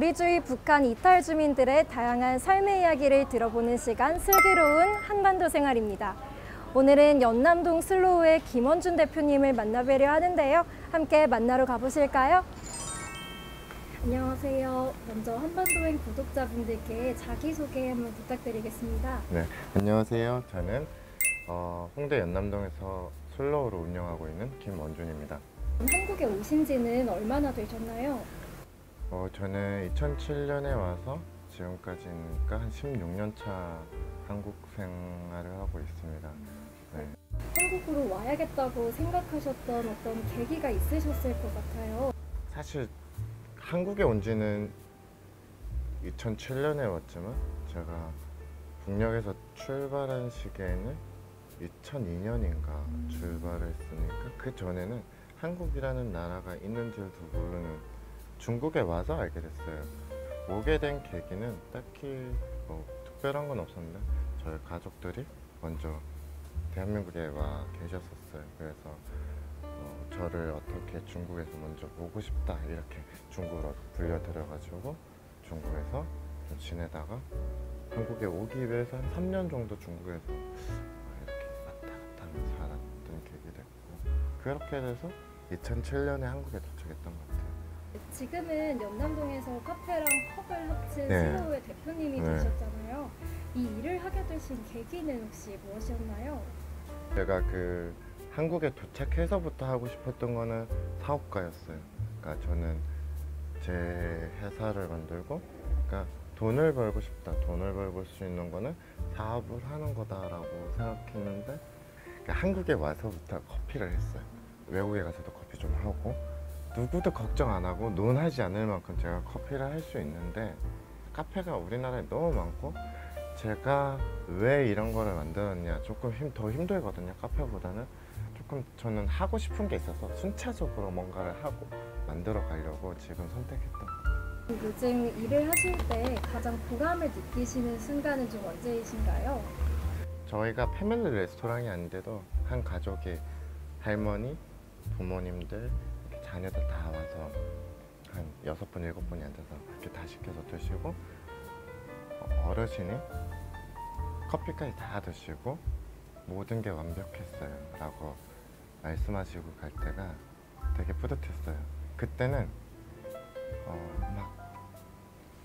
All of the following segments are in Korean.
우리 주위 북한 이탈 주민들의 다양한 삶의 이야기를 들어보는 시간 슬기로운 한반도 생활입니다. 오늘은 연남동 SLOW의 김원준 대표님을 만나뵈려 하는데요. 함께 만나러 가보실까요? 안녕하세요. 먼저 한반도행 구독자분들께 자기소개 한번 부탁드리겠습니다. 네, 안녕하세요. 저는 어, 홍대 연남동에서 SLOW를 운영하고 있는 김원준입니다. 한국에 오신 지는 얼마나 되셨나요? 어, 저는 2007년에 와서 지금까지니까 한 16년 차 한국 생활을 하고 있습니다. 네. 한국으로 와야겠다고 생각하셨던 어떤 계기가 있으셨을 것 같아요. 사실 한국에 온 지는 2007년에 왔지만 제가 북녘에서 출발한 시기에는 2002년인가 출발했으니까 그 전에는 한국이라는 나라가 있는지도 모르는 중국에 와서 알게 됐어요. 오게 된 계기는 딱히 뭐 특별한 건 없었는데 저희 가족들이 먼저 대한민국에 와 계셨었어요. 그래서 어, 저를 어떻게 중국에서 먼저 오고 싶다 이렇게 중국으로 불려들여가지고 중국에서 좀 지내다가 한국에 오기 위해서 한 3년 정도 중국에서 이렇게 왔다 갔다 하면서 살았던 계기 됐고 그렇게 돼서 2007년에 한국에 도착했던 것 같아요. 지금은 연남동에서 카페랑 펍을 합친 네. 슬로우의 대표님이 네. 되셨잖아요. 이 일을 하게 되신 계기는 혹시 무엇이었나요? 제가 그 한국에 도착해서부터 하고 싶었던 거는 사업가였어요. 그러니까 저는 제 회사를 만들고, 그러니까 돈을 벌고 싶다. 돈을 벌수 있는 거는 사업을 하는 거다라고 생각했는데, 그러니까 한국에 와서부터 커피를 했어요. 외국에 가서도 커피 좀 하고, 누구도 걱정 안 하고 논하지 않을 만큼 제가 커피를 할 수 있는데, 카페가 우리나라에 너무 많고, 제가 왜 이런 거를 만들었냐 조금 힘, 더 힘들거든요 카페보다는 조금 저는 하고 싶은 게 있어서 순차적으로 뭔가를 하고 만들어 가려고 지금 선택했던 것 같아요 요즘 일을 하실 때 가장 보람을 느끼시는 순간은 좀 언제이신가요? 저희가 패밀리 레스토랑이 아닌데도 한 가족이 할머니, 부모님들, 자녀들 다 와서 한 여섯 분 일곱 분이 앉아서 이렇게 다 시켜서 드시고 어, 어르신이 커피까지 다 드시고 모든 게 완벽했어요 라고 말씀하시고 갈 때가 되게 뿌듯했어요 그때는 어, 막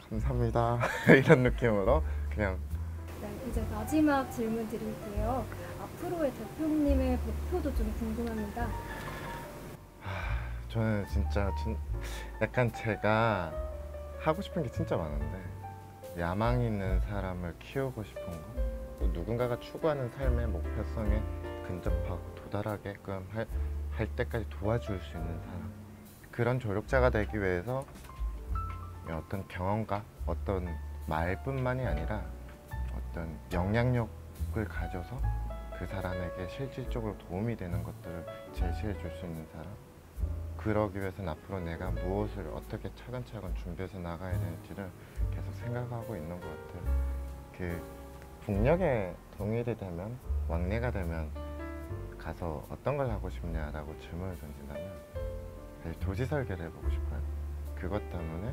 감사합니다 이런 느낌으로 그냥 네, 이제 마지막 질문 드릴게요. 앞으로의 대표님의 목표도 좀 궁금합니다. 저는 진짜 진, 약간 제가 하고 싶은 게 진짜 많은데 야망 있는 사람을 키우고 싶은 거? 또 누군가가 추구하는 삶의 목표성에 근접하고 도달하게끔 할, 할 때까지 도와줄 수 있는 사람. 그런 조력자가 되기 위해서 어떤 경험과 어떤 말뿐만이 아니라 어떤 영향력을 가져서 그 사람에게 실질적으로 도움이 되는 것들을 제시해 줄 수 있는 사람 그러기 위해서는 앞으로 내가 무엇을 어떻게 차근차근 준비해서 나가야 되는지를 계속 생각하고 있는 것 같아요. 그 북녘에 동일이 되면 왕래가 되면 가서 어떤 걸 하고 싶냐라고 질문을 던진다면 도시 설계를 해보고 싶어요. 그것 때문에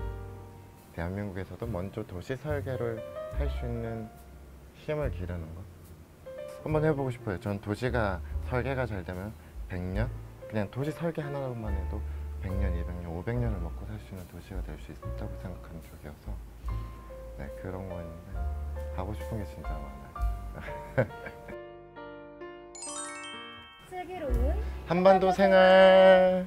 대한민국에서도 먼저 도시 설계를 할 수 있는 힘을 기르는 것 한번 해보고 싶어요. 전 도시가 설계가 잘 되면 100년 그냥 도시 설계 하나로만 해도 100년, 200년, 500년을 먹고 살 수 있는 도시가 될 수 있다고 생각하는 쪽이어서 네 그런 거였는데 하고 싶은 게 진짜 많아요. 슬기로운 한반도 생활